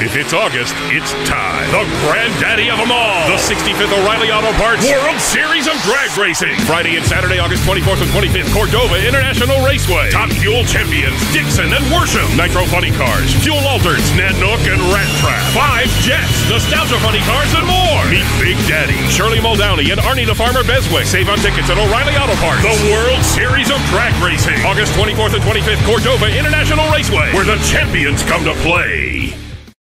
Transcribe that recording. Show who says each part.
Speaker 1: If it's August, it's time. The granddaddy of them all. The 65th O'Reilly Auto Parts World Series of Drag Racing. Friday and Saturday, August 24th and 25th, Cordova International Raceway. Top fuel champions, Dixon and Worsham. Nitro Funny Cars, Fuel Altereds, Nanook and Rat Trap. Five Jets, Nostalgia Funny Cars, and more. Meet Big Daddy, Shirley Muldowney, and Arnie the Farmer Beswick. Save on tickets at O'Reilly Auto Parts. The World Series of Drag Racing. August 24th and 25th, Cordova International Raceway, where the champions come to play.